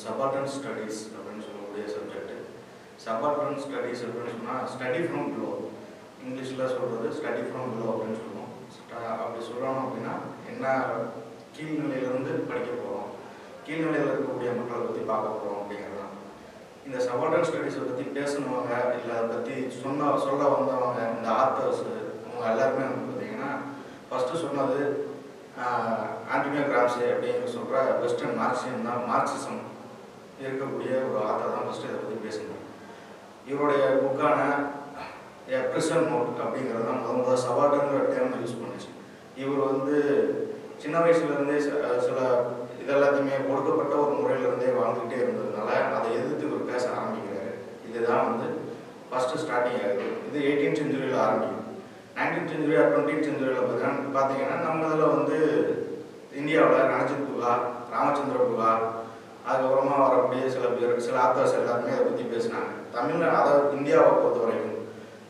Subaltern studies அப்படின்னு சொல்லக்கூடிய subject subaltern studies அப்படின்னு சொன்னால் ஸ்டடி ஃப்ரம் பிலோ இங்கிலீஷில் சொல்கிறது ஸ்டடி ஃப்ரம் பிலோ அப்படின்னு சொல்லுவோம். அப்படி சொல்லணும் அப்படின்னா என்ன கீழ்நிலையிலேருந்து படிக்க போகிறோம் கீழ்நிலையில் இருக்கக்கூடிய மக்களை பற்றி பார்க்க போகிறோம் அப்படிங்கிறது இந்த சபார்டன் ஸ்டடீஸை பற்றி பேசணுவாங்க இல்லை அதை பற்றி சொன்ன சொல்ல வந்தவங்க இந்த ஆத்தர்ஸ் அவங்க எல்லாருமே வந்து பார்த்திங்கன்னா ஃபஸ்ட்டு சொன்னது ஆண்டோனியோ கிராம்ஸே அப்படிங்கிற சொல்கிற வெஸ்டர்ன் மார்க்சியம் தான் மார்க்சிசம் இருக்கக்கூடிய ஒரு ஆத்தர் தான் ஃபஸ்ட்டு இதை பற்றி பேசணும். இவருடைய புக்கான ப்ரிசன் நோட் அப்படிங்கிறது தான் முத முதல் சவாட்டுங்கிற டேர்ம் யூஸ் பண்ணுச்சு. இவர் வந்து சின்ன வயசுலேருந்தே சில இதெல்லாத்தையுமே ஒடுக்கப்பட்ட ஒரு முறையிலேருந்தே வாழ்ந்துக்கிட்டே இருந்ததுனால அதை எதிர்த்து இவர் பேச ஆரம்பிக்கிறாரு. இதுதான் வந்து ஃபஸ்ட்டு ஸ்டார்டிங் ஆகுது. இது எயிட்டீன் செஞ்சுரியில் ஆரம்பிக்கும் நைன்டீன் செஞ்சுரி டுவெண்ட்டீன் செஞ்சுரியில் பார்த்தீங்கன்னா பார்த்தீங்கன்னா நம்ம இதில் வந்து இந்தியாவில் ரணஜித் குகா ராமச்சந்திர புகார் அதுக்கப்புறமா வரக்கூடிய சில பேர் சில ஆத்தர்ஸ் எல்லாருமே அதை பற்றி பேசினாங்க. தமிழ்ல அதாவது இந்தியாவை பொறுத்த வரைக்கும்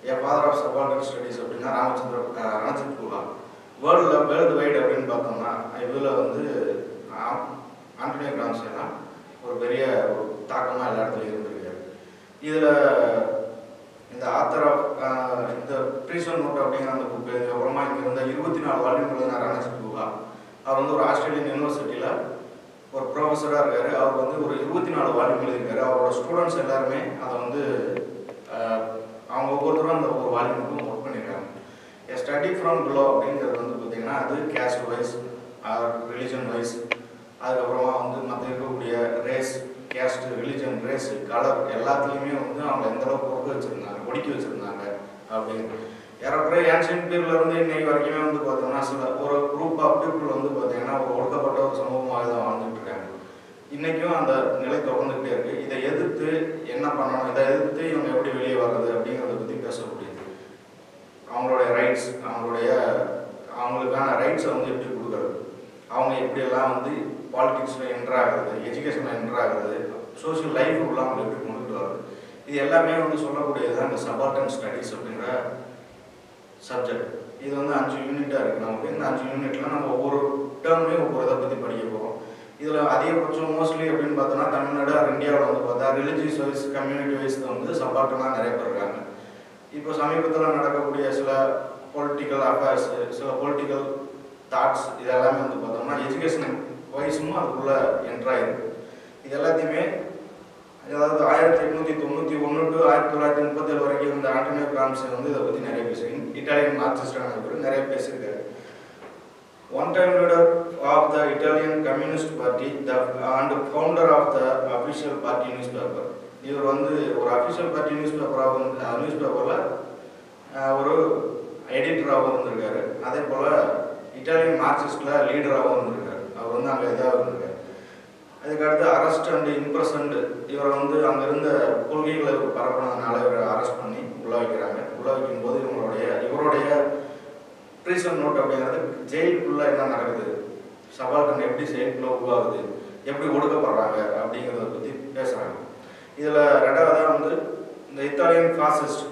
என் ஃபாதர் ஆஃப் சபார்டினேட் ஸ்டடீஸ் அப்படின்னா ராமச்சந்திர அஹ், ரணஜித் வேர்ல்டில் வேர்ல்டு வைடு அப்படின்னு பார்த்தோம்னா இதில் வந்து ஆண்டனியோ கிராம்ஸ் ஒரு பெரிய ஒரு தாக்கமாக எல்லா இடத்துலையும் இருந்திருக்காரு. இதில் இந்த ஆத்தர் ஆஃப் இந்த ப்ரீசன் நோட் அப்படிங்கிற அந்த புக்கு அப்புறமா இங்கே இருந்த இருபத்தி நாலு வால்யூம் எழுதின ரணஜித் குலா அவர் வந்து ஒரு ஆஸ்திரேலியன் யூனிவர்சிட்டியில் ஒரு ப்ரொஃபஸராக இருக்கார். அவர் வந்து ஒரு இருபத்தி நாலு வால்யூம் எழுதியிருக்காரு அவரோட ஸ்டூடெண்ட்ஸ் எல்லாருமே அதை வந்து அவங்க ஒவ்வொருத்தரும் அந்த ஒரு வால்யூமுக்கும் ஒர்க் பண்ணியிருக்காங்க எ ஸ்டடி ஃப்ரம் பிலோ அப்படிங்கிறது வந்து பார்த்தீங்கன்னா அது கேஸ்ட் வைஸ் ரிலிஜன் வைஸ் அதுக்கப்புறமா வந்து மற்ற இருக்கக்கூடிய race caste religion race colour எல்லாத்துலேயுமே வந்து அவங்க எந்த அளவுக்கு ஒர்க் வச்சுருந்தாங்க ஒடுக்கி வச்சுருந்தாங்க அப்படின்னு ஏறக்குறைய ஏன்ஷியன் பீரியட்ல இருந்து இன்னைக்கு வரைக்குமே வந்து பார்த்தோம்னா சில ஒரு குரூப் ஆஃப் பீப்புள் வந்து பார்த்தீங்கன்னா ஒரு ஒடுக்கப்பட்ட ஒரு சமூகமாக தான் வாழ்ந்துட்டு இருக்காங்க இன்னைக்கும் அந்த நிலை தொடர்ந்துகிட்டே இருக்கு. இதை எதிர்த்து என்ன பண்ணணும்? இதை எதிர்த்து இவங்க எப்படி வெளியே வர்றது அப்படிங்கிறத பற்றி பேசக்கூடியது. அவங்களுடைய ரைட்ஸ் அவங்களுடைய அவங்களுக்கான ரைட்ஸை வந்து எப்படி கொடுக்கறது? அவங்க எப்படியெல்லாம் வந்து பாலிடிக்ஸில் என்ட்ரு ஆகுறது எஜுகேஷனில் என்ட்ரு ஆகுறது சோஷியல் லைஃப் உள்ள அவங்க எப்படி கொண்டுட்டு வர்றது? இது எல்லாமே வந்து சொல்லக்கூடியது தான் இந்த சபார்டன் ஸ்டடீஸ் அப்படிங்கிற சப்ஜெக்ட் இது வந்து அஞ்சு யூனிட்டாக இருக்குது நமக்கு இந்த அஞ்சு யூனிட்ல நம்ம ஒவ்வொரு டேர்ம்லேயும் ஒவ்வொரு இதை பற்றி படிக்க போகிறோம் இதில் அதிகபட்சம் மோஸ்ட்லி அப்படின்னு பார்த்தோன்னா தமிழ்நாடு ஆர் இந்தியாவில் வந்து பார்த்தா ரிலிஜியஸ் வைஸ் கம்யூனிட்டி வைஸ் வந்து சப்பாட்டெல்லாம் நிறைய பேர் இருக்காங்க. இப்போ சமீபத்தில் நடக்கக்கூடிய சில பொலிட்டிக்கல் அஃபேர்ஸ் சில பொலிட்டிக்கல் தாட்ஸ் இது எல்லாமே வந்து பார்த்தோம்னா எஜுகேஷன் வைஸும் அதுக்குள்ளே என்ட்ராயிருக்கு இது எல்லாத்தையுமே அதாவது ஆயிரத்தி எட்நூத்தி தொண்ணூற்றி ஒன்று டு ஆயிரத்தி தொள்ளாயிரத்தி முப்பத்தேழு வரைக்கும் இருந்த ஆண்டனியோ கிராம்ஸ் வந்து இதை பற்றி நிறைய பேசுகிறேன் இட்டாலியன் மார்க்சிஸ்டான இவர் நிறைய பேசியிருக்காரு. One time leader of the Italian communist party the and founder of the official party news paper இவர் வந்து ஒரு அஃபிஷியல் பார்ட்டி நியூஸ் பேப்பராக வந்து நியூஸ் பேப்பரில் ஒரு எடிட்டராகவும் இருந்திருக்காரு. அதே போல் இட்டாலியன் மார்க்சிஸ்டில் லீடராகவும் இருந்திருக்காரு. அவர் வந்து அங்கே இதாக இருந்திருக்காரு. அதுக்கடுத்து அரெஸ்ட் அண்டு இம்ப்ரெசன்ட் இவரை வந்து அங்கே இருந்த கொள்கைகளை பரப்பினதுனால இவரை அரெஸ்ட் பண்ணி உள்ள வைக்கிறாங்க. உள்ள வைக்கும்போது இவங்களுடைய இவருடைய ப்ரீசன் நோட் அப்படிங்கிறது ஜெயிலுக்குள்ளே என்ன நடக்குது? சபால்டன் எப்படி செயலுக்குள்ள உருவாகுது? எப்படி ஒடுக்கப்படுறாங்க? அப்படிங்கிறத பற்றி பேசுகிறாங்க இதில் ரெண்டாவதாக வந்து இந்த இத்தாலியன் ஃபாசிஸ்ட்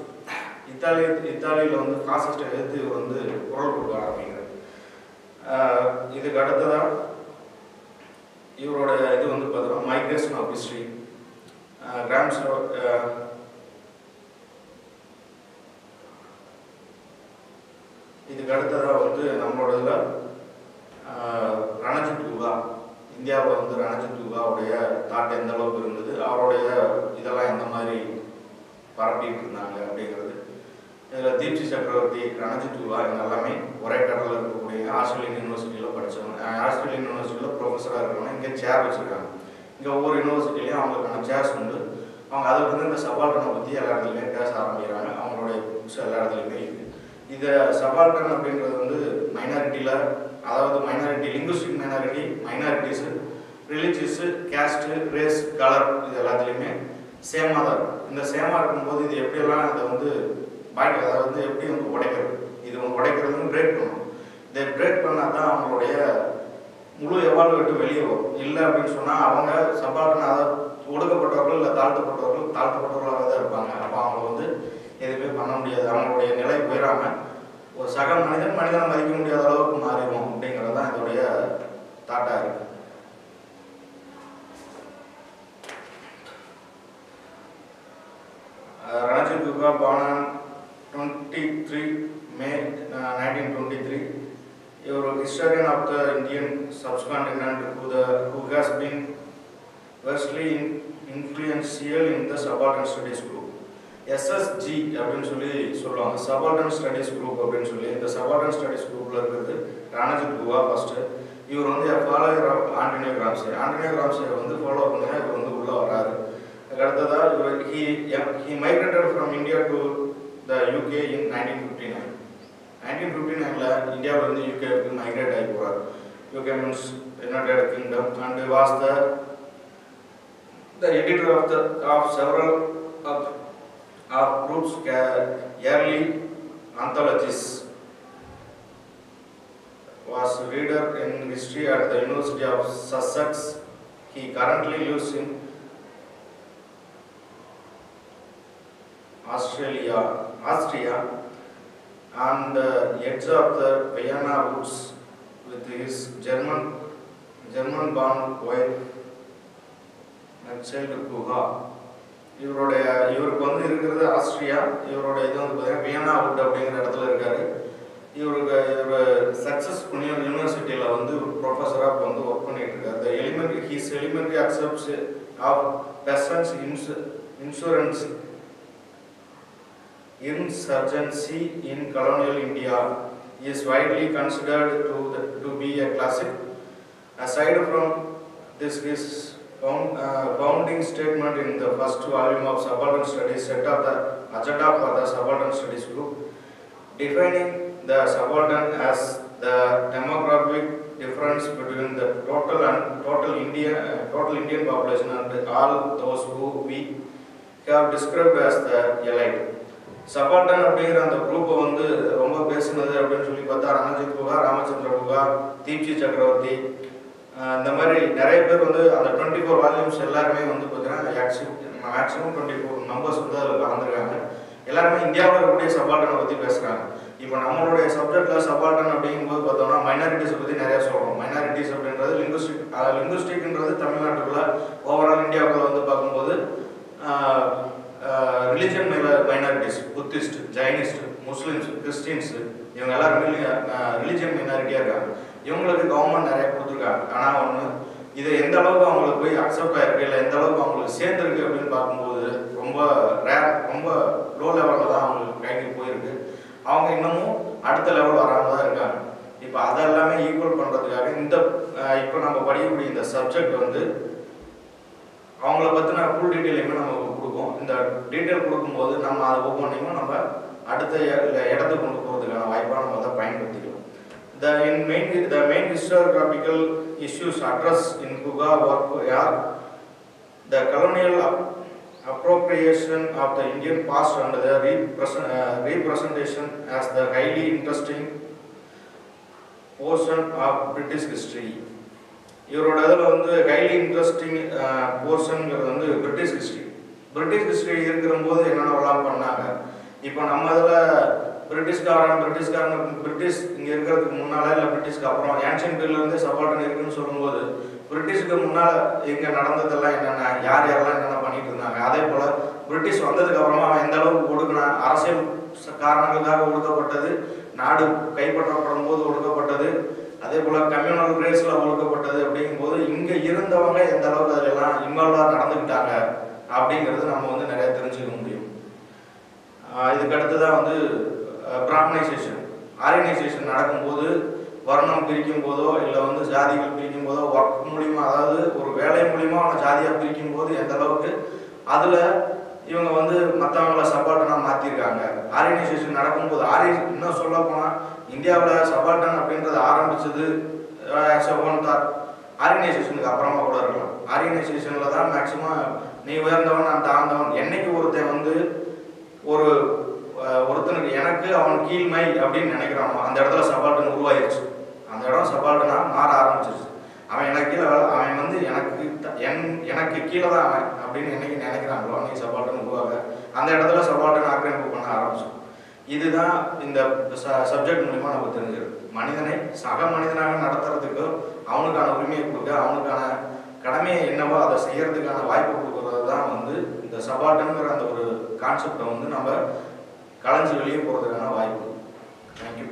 இத்தாலி இத்தாலியில் வந்து ஃபாசிஸ்ட்டை எதிர்த்து இவர் வந்து குரல் கொடுக்க ஆரம்பிக்கிறார். இதுக்கு அடுத்ததாக இவரோட இது வந்து பார்த்தோம்னா மைக்ரேஷன் ஆஃப் ஹிஸ்ட்ரி கிராம்ஸ் இதுக்கு அடுத்ததாக வந்து நம்மளோட இதில் ரணஜித் குகா இந்தியாவில் வந்து ரணஜித் குகாவுடைய தாட் எந்த அளவுக்கு இருந்தது அவருடைய இதெல்லாம் எந்த மாதிரி பரப்பிட்டு இருந்தாங்க அப்படிங்கிறது. இதில் தீப்சி சக்கரவர்த்தி ரணஜித் குகா இவங்க எல்லாமே ஒரே கடலில் இருக்கக்கூடிய ஆஸ்திரேலியன் யூனிவர்சிட்டியில் படித்தவங்க ப்ரொஃபஸராக இருக்கணும் இங்கே சேர் வச்சுருக்காங்க. இங்கே ஒவ்வொரு யூனிவர்சிட்டிலையும் அவங்களுக்கான சேர்ஸ் உண்டு. அவங்க அதில் வந்து இந்த சவால்கனை பற்றி எல்லா இடத்துலையுமே பேச ஆரம்பிக்கிறாங்க. அவங்களுடைய புக்ஸ் எல்லா இடத்துலையுமே இருக்குது இதை சவால்கன் அப்படின்றது வந்து மைனாரிட்டியில் அதாவது minority linguistic minority minorities religious caste race colour இது எல்லாத்துலேயுமே சேமாக தான் இருக்கும். இந்த சேமாக இருக்கும்போது இது எப்படியெல்லாம் அதை வந்து பாய் அதை வந்து எப்படி வந்து உடைக்கிறது? இது உடைக்கிறதுன்னு பிரேக் பண்ணணும். இதை பிரேக் பண்ணால் தான் அவங்களுடைய முழு எவ்வாறு விட்டு வெளியே வரும். இல்லை அப்படின்னு சொன்னால் அவங்க சபால்டன் அதாவது ஒடுக்கப்பட்டவர்கள் இல்லை தாழ்த்தப்பட்டவர்கள் தாழ்த்தப்பட்டவர்களாக தான் இருப்பாங்க. அப்போ அவங்க வந்து எதுவுமே பண்ண முடியாது. அவங்களுடைய நிலை போயிடாமல் ஒரு சக மனிதன் மனிதனை மதிக்க முடியாத அளவுக்கு மாறிடும் அப்படிங்கிறது தான் இதோடைய தாட்டாக இருக்குது historian of the Indian subcontinent who, the, who has been vastly in- influential in the subaltern studies group. SSG அப்படின்னு சொல்லி சொல்லுவாங்க. சபால்டன் ஸ்டடீஸ் குரூப் அப்படின்னு சொல்லி இந்த சபால்டன் ஸ்டடீஸ் குரூப்பில் இருக்கிறது ராணஜித் குவா ஃபஸ்ட்டு இவர் வந்து follower of Antonio Gramsci. Antonio Gramsci வந்து ஃபாலோ பண்ணி இவர் வந்து உள்ளே வராரு அதுக்கு இவர் he he migrated from India to the UK in nineteen fifty nine 1915 Angla, India from the UK migrated over. UK means United Kingdom and was the the editor of the of several of our Group's uh, yearly anthologies. Was reader in history at the University of Sussex. He currently lives in Australia, Austria. On the uh, edge of the Vienna woods with his German German-born wife நக்சைல்டு குஹா இவருடைய இவருக்கு வந்து இருக்கிறது Austria. இவரோட இது வந்து பார்த்தீங்கன்னா வியனா would அப்படிங்கிற இடத்துல இருக்காரு. இவருக்கு இவர் சக்ஸஸ் யூனிவர்சிட்டியில் வந்து ப்ரொஃபஸராக வந்து ஒர்க் பண்ணிட்டு இருக்காரு the elementary he's elementary aspects of peasants இன்சு insurance insurgency in colonial India is widely considered to, the, to be a classic. Aside from this, his found, uh, founding statement in the first volume of Subaltern Studies set up the agenda for the Subaltern Studies group, defining the subaltern as the demographic difference between the total and total Indian uh, total Indian population and all those who we have described as the elite. Subaltern அப்படிங்கிற அந்த குரூப்பை வந்து ரொம்ப பேசுனது அப்படின்னு சொல்லி பார்த்தா ரணஜித் புகா ராமச்சந்திர புகா தீப்சி சக்கரவர்த்தி இந்த மாதிரி நிறைய பேர் வந்து அந்த டுவெண்ட்டி ஃபோர் வால்யூம்ஸ் எல்லாருமே வந்து பார்த்தீங்கன்னா மேக்ஸிமம் டுவெண்ட்டி ஃபோர் நம்பர்ஸ் வந்து அதில் கலந்துருக்காங்க. எல்லாருமே இந்தியாவில் இருக்கக்கூடிய சபால்டனை பற்றி பேசுகிறாங்க இப்போ நம்மளுடைய சப்ஜெக்டில் சபால்டன் அப்படிங்கும்போது பார்த்தோம்னா மைனாரிட்டிஸை பற்றி நிறையா சொல்கிறோம் மைனாரிட்டிஸ் அப்படின்றது லிங்குஸ்டிக் லிங்குஸ்டிக்ன்றது தமிழ்நாட்டுக்குள்ள ஓவரால் இந்தியாவுக்குள்ள வந்து பார்க்கும்போது religion minorities Buddhist Jainist Muslims Christians இவங்க எல்லாருமே ரிலிஜன் மைனாரிட்டியாக இருக்காங்க. இவங்களுக்கு கவர்மெண்ட் நிறைய கொடுத்துருக்காங்க. ஆனால் ஒன்று இது எந்த அளவுக்கு அவங்களுக்கு போய் அக்செப்ட் ஆயிருக்கு இல்லை எந்த அளவுக்கு அவங்களுக்கு சேர்ந்துருக்கு அப்படின்னு பார்க்கும்போது ரொம்ப ரேர் ரொம்ப லோ லெவலில் தான் அவங்களுக்கு கைக்கு போயிருக்கு. அவங்க இன்னமும் அடுத்த லெவல் வராமல் தான் இருக்காங்க. இப்போ அதெல்லாமே ஈக்குவல் பண்ணுறதுக்காக இந்த இப்போ நம்ம படிக்கக்கூடிய இந்த சப்ஜெக்ட் வந்து அவங்கள பற்றின ஃபுல் டீட்டெயிலுமே நம்ம கொடுக்கும் இந்த டீட்டெயில் கொடுக்கும்போது நம்ம அதை ஒவ்வொன்றையும் நம்ம அடுத்த இடத்துக்கு கொண்டு போகிறதுக்கான வாய்ப்பாக நம்ம அதை பயன்படுத்திக்கலாம் the in main the main historiographical issues address in Guha work are the colonial appropriation of the Indian past and the represent, uh, representation as the highly interesting portion of British history. இவரோட இதில் வந்து highly interesting போர்ஷனுங்கிறது வந்து British history British history இருக்கிற போது என்னென்னலாம் பண்ணாங்க? இப்போ நம்ம இதில் பிரிட்டிஷ்காரன் பிரிட்டிஷ்காரன் பிரிட்டிஷ் இங்கே இருக்கிறதுக்கு முன்னால் இல்லை பிரிட்டிஷ்க்கு அப்புறம் ஏன்ஷியன் பீரியட்லேருந்தே சப்பாட்டன் இருக்குன்னு சொல்லும்போது பிரிட்டிஷ்க்கு முன்னால் இங்கே நடந்ததெல்லாம் என்னென்ன? யார் யாரெல்லாம் என்னென்ன பண்ணிட்டு இருந்தாங்க? அதே போல் பிரிட்டிஷ் வந்ததுக்கு அப்புறமா அவன் எந்த அளவுக்கு ஒடுக்கினான் அரசியல் காரணங்களுக்காக ஒடுக்கப்பட்டது நாடு கைப்பற்றப்படும் போது ஒடுக்கப்பட்டது அதே போல கம்யூனல் ரேஸ்ல ஒழுக்கப்பட்டது அப்படிங்கும்போது இங்க இருந்தவங்க எந்த அளவுக்கு அதுல எல்லாம் இன்வால்வா நடந்துக்கிட்டாங்க அப்படிங்கிறது நம்ம வந்து நிறைய தெரிஞ்சுக்க முடியும். இதுக்கு அடுத்ததான் வந்து பிராமணைசேஷன் ஆர்கனைசேஷன் நடக்கும்போது வர்ணம் பிரிக்கும் போதோ இல்லை வந்து ஜாதிகள் பிரிக்கும் போதோ ஒர்க் மூலியமா அதாவது ஒரு வேலை மூலியமா அவனை ஜாதியாக பிரிக்கும் போது எந்த அளவுக்கு அதுல இவங்க வந்து மற்றவங்கள சபால்டனாக மாற்றிருக்காங்க ஆர்கனைசேஷன் நடக்கும்போது ஆர்கனை இன்னும் சொல்ல போனால் இந்தியாவில் சபால்டன் அப்படின்றது ஆரம்பித்தது ஒன் தார். ஆர்கனைசேஷனுக்கு அப்புறமா கூட இருக்கலாம். ஆர்கனைசேஷனில் தான் மேக்ஸிமம் நீ உயர்ந்தவன் நான் தாழ்ந்தவன். என்னைக்கு ஒருத்தன் வந்து ஒரு ஒருத்தனுக்கு எனக்கு அவன் கீழ்மை அப்படின்னு நினைக்கிறானோ அந்த இடத்துல சபால்டன் உருவாயிருச்சு. அந்த இடம் சபால்டனாக மாற ஆரம்பிச்சிருச்சு. அவன் எனக்கு கீழே அவன் வந்து எனக்கு த- என் எனக்கு கீழே தான் அவன் அப்படின்னு என்னைக்கு நினைக்கிறாங்களோ அன்னைக்கு சபால்டன் உருவாக அந்த இடத்துல சபால்டன் ஆக்கிரமிப்பு பண்ண ஆரம்பிச்சோம். இதுதான் இந்த சப்ஜெக்ட் மூலிமா நம்ம தெரிஞ்சிடும் மனிதனை சக மனிதனாக நடத்துறதுக்கு அவனுக்கான உரிமையை கொடுக்க அவனுக்கான கடமையை என்னவோ அதை செய்யறதுக்கான வாய்ப்பு கொடுக்கறது தான் வந்து இந்த இந்த அந்த ஒரு கான்செப்டை வந்து நம்ம கலைஞ்சு வெளியே போகிறதுக்கான வாய்ப்பு தேங்க்யூ